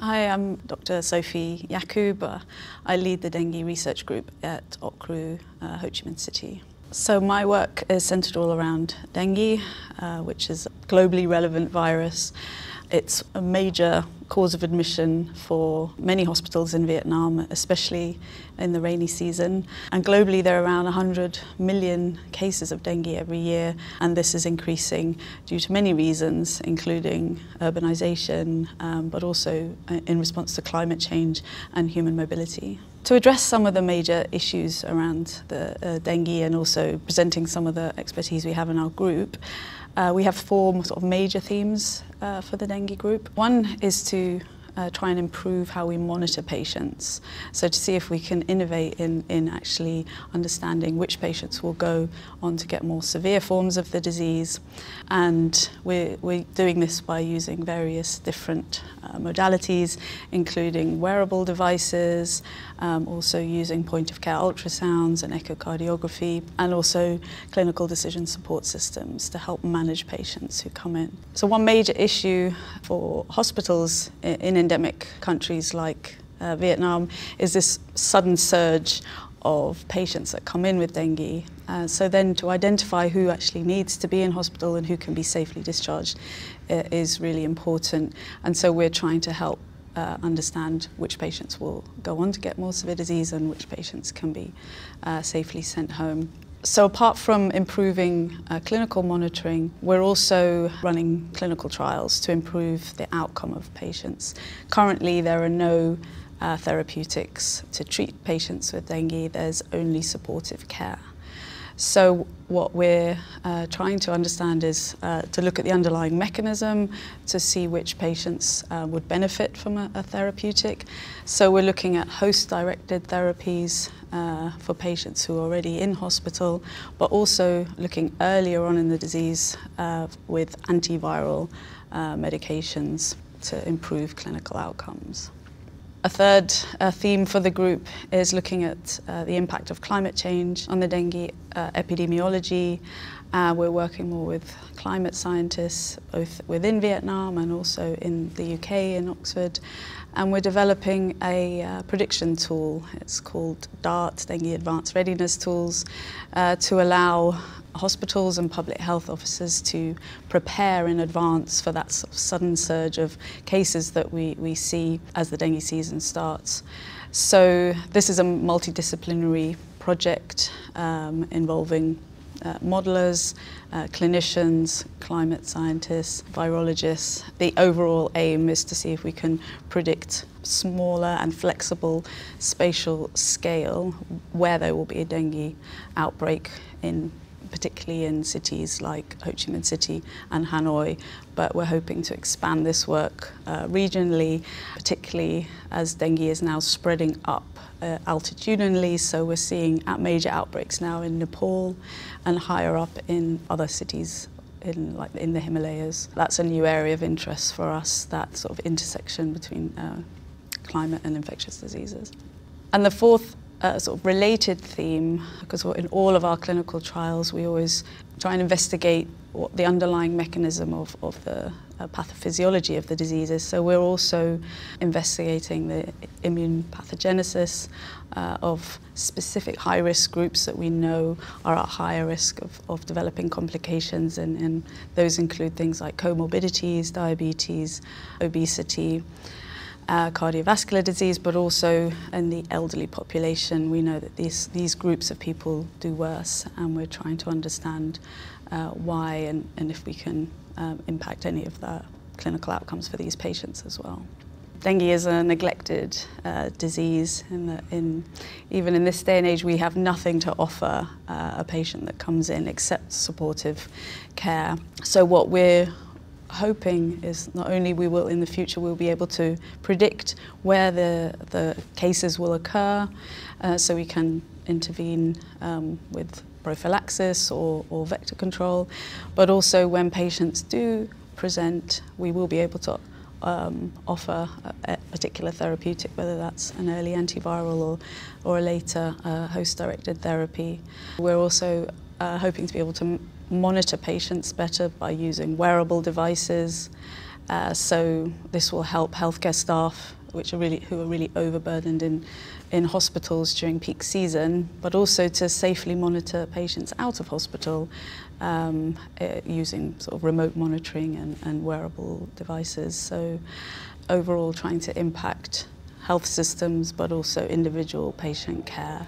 Hi, I'm Dr. Sophie Yacoub. I lead the dengue research group at OUCRU, uh, Ho Chi Minh City. So my work is centered all around dengue, uh, which is a globally relevant virus. It's a major cause of admission for many hospitals in Vietnam, especially in the rainy season. And globally, there are around 100 million cases of dengue every year, and this is increasing due to many reasons, including urbanization, um, but also uh, in response to climate change and human mobility. To address some of the major issues around the uh, dengue and also presenting some of the expertise we have in our group, uh, we have four sort of major themes uh, for the dengue group. One is to uh, try and improve how we monitor patients. So to see if we can innovate in, in actually understanding which patients will go on to get more severe forms of the disease. And we're, we're doing this by using various different uh, modalities, including wearable devices, um, also using point of care ultrasounds and echocardiography, and also clinical decision support systems to help manage patients who come in. So one major issue for hospitals in, in endemic countries like uh, Vietnam is this sudden surge of patients that come in with dengue. Uh, so then to identify who actually needs to be in hospital and who can be safely discharged uh, is really important. And so we're trying to help uh, understand which patients will go on to get more severe disease and which patients can be uh, safely sent home. So apart from improving uh, clinical monitoring, we're also running clinical trials to improve the outcome of patients. Currently, there are no uh, therapeutics to treat patients with dengue. There's only supportive care. So what we're uh, trying to understand is uh, to look at the underlying mechanism to see which patients uh, would benefit from a, a, therapeutic. So we're looking at host-directed therapies uh, for patients who are already in hospital, but also looking earlier on in the disease uh, with antiviral uh, medications to improve clinical outcomes. A third uh, theme for the group is looking at uh, the impact of climate change on the dengue uh, epidemiology. Uh, we're working more with climate scientists, both within Vietnam and also in the UK, in Oxford. And we're developing a uh, prediction tool. It's called DART, Dengue Advanced Readiness Tools, uh, to allow hospitals and public health officers to prepare in advance for that sort of sudden surge of cases that we, we see as the dengue season starts. So this is a multidisciplinary project um, involving uh, modelers, uh, clinicians, climate scientists, virologists. The overall aim is to see if we can predict smaller and flexible spatial scale where there will be a dengue outbreak in particularly in cities like Ho Chi Minh City and Hanoi, but we're hoping to expand this work uh, regionally, particularly as dengue is now spreading up uh, altitudinally, so we're seeing major outbreaks now in Nepal and higher up in other cities in like in the Himalayas. That's a new area of interest for us, that sort of intersection between uh, climate and infectious diseases. And the fourth a sort of related theme, because in all of our clinical trials we always try and investigate what the underlying mechanism of, of the uh, pathophysiology of the diseases. So we're also investigating the immune pathogenesis uh, of specific high-risk groups that we know are at higher risk of, of developing complications, and, and those include things like comorbidities, diabetes, obesity, uh, cardiovascular disease, but also in the elderly population, we know that these, these groups of people do worse, and we're trying to understand uh, why and, and if we can um, impact any of the clinical outcomes for these patients as well. Dengue is a neglected uh, disease. The, in, even in this day and age, we have nothing to offer uh, a patient that comes in except supportive care. So what we're hoping is not only we will in the future we'll be able to predict where the, the cases will occur uh, so we can intervene um, with prophylaxis or, or vector control, but also when patients do present, we will be able to um, offer a, a particular therapeutic, whether that's an early antiviral or, or a later uh, host-directed therapy. We're also uh, hoping to be able to monitor patients better by using wearable devices Uh, so this will help healthcare staff which are really who are really overburdened in in hospitals during peak season, but also to safely monitor patients out of hospital um, uh, using sort of remote monitoring and, and wearable devices. So overall trying to impact health systems but also individual patient care.